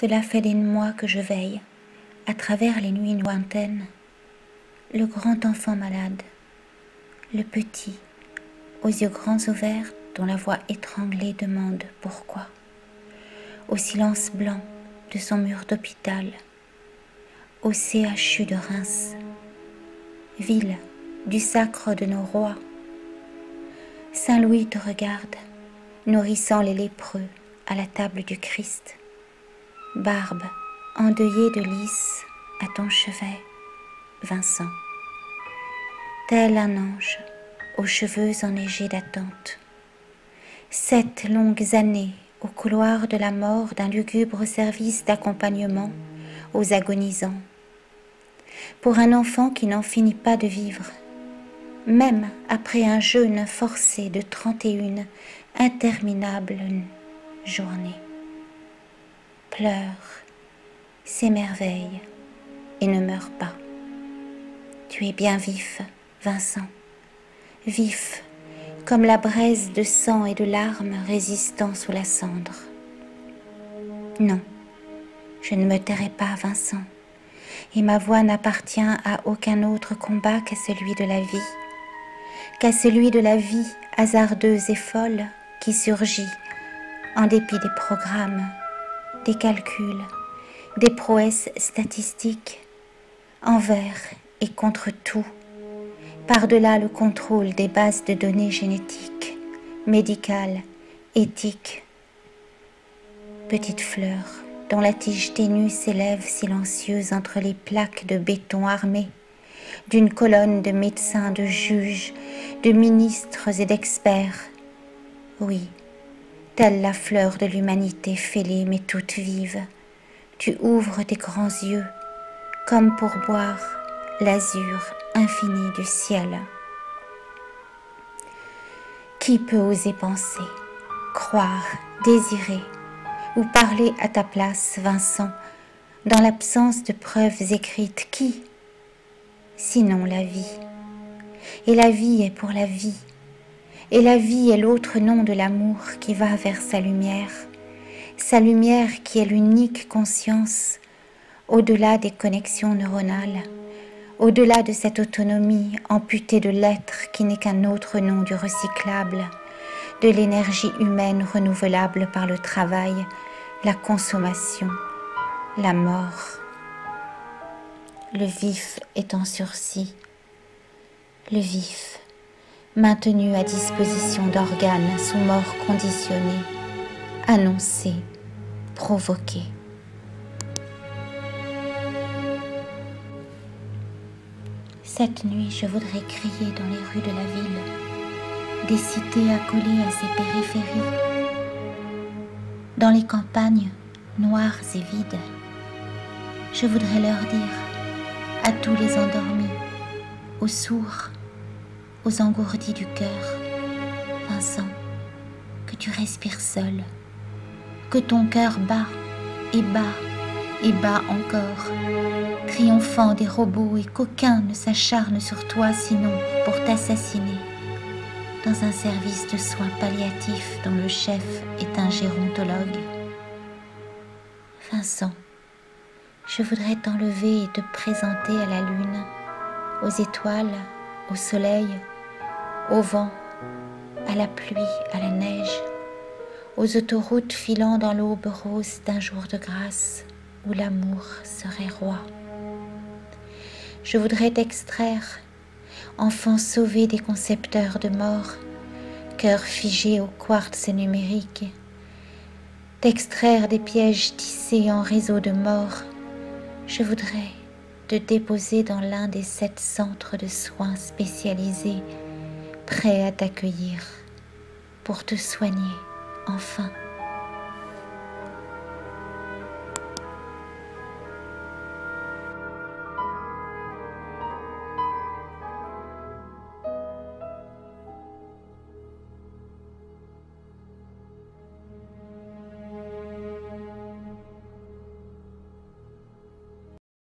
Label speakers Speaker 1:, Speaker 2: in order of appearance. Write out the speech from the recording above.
Speaker 1: Cela fait des mois que je veille, à travers les nuits lointaines, le grand enfant malade, le petit, aux yeux grands ouverts, dont la voix étranglée demande pourquoi, au silence blanc de son mur d'hôpital, au CHU de Reims, ville du sacre de nos rois. Saint Louis te regarde, nourrissant les lépreux à la table du Christ. Barbe endeuillée de lys à ton chevet, Vincent. Tel un ange aux cheveux enneigés d'attente. Sept longues années au couloir de la mort d'un lugubre service d'accompagnement aux agonisants. Pour un enfant qui n'en finit pas de vivre, même après un jeûne forcé de trente et une interminables journées. Pleure, s'émerveille et ne meurt pas. Tu es bien vif, Vincent, vif comme la braise de sang et de larmes résistant sous la cendre. Non, je ne me tairai pas, Vincent, et ma voix n'appartient à aucun autre combat qu'à celui de la vie, qu'à celui de la vie hasardeuse et folle qui surgit en dépit des programmes, des calculs, des prouesses statistiques, envers et contre tout, par-delà le contrôle des bases de données génétiques, médicales, éthiques. Petite fleur dont la tige ténue s'élève silencieuse entre les plaques de béton armé d'une colonne de médecins, de juges, de ministres et d'experts. Oui, telle la fleur de l'humanité fêlée mais toute vive, tu ouvres tes grands yeux comme pour boire l'azur infini du ciel. Qui peut oser penser, croire, désirer ou parler à ta place, Vincent, dans l'absence de preuves écrites? Qui? Sinon la vie. Et la vie est pour la vie. Et la vie est l'autre nom de l'amour qui va vers sa lumière, sa lumière qui est l'unique conscience au-delà des connexions neuronales, au-delà de cette autonomie amputée de l'être qui n'est qu'un autre nom du recyclable, de l'énergie humaine renouvelable par le travail, la consommation, la mort. Le vif est en sursis, le vif, maintenu à disposition d'organes sous mort conditionnée, annoncé, provoqué. Cette nuit, je voudrais crier dans les rues de la ville, des cités accolées à ses périphéries, dans les campagnes noires et vides. Je voudrais leur dire à tous les endormis, aux sourds, aux engourdis du cœur, Vincent, que tu respires seul, que ton cœur bat et bat et bat encore, triomphant des robots et qu'aucun ne s'acharne sur toi sinon pour t'assassiner, dans un service de soins palliatifs dont le chef est un gérontologue. Vincent, je voudrais t'enlever et te présenter à la lune, aux étoiles, au soleil, au vent, à la pluie, à la neige, aux autoroutes filant dans l'aube rose d'un jour de grâce où l'amour serait roi. Je voudrais t'extraire, enfant sauvé des concepteurs de mort, cœur figé au quartz numérique, t'extraire des pièges tissés en réseau de mort. Je voudrais te déposer dans l'un des sept centres de soins spécialisés, prêts à t'accueillir pour te soigner enfin.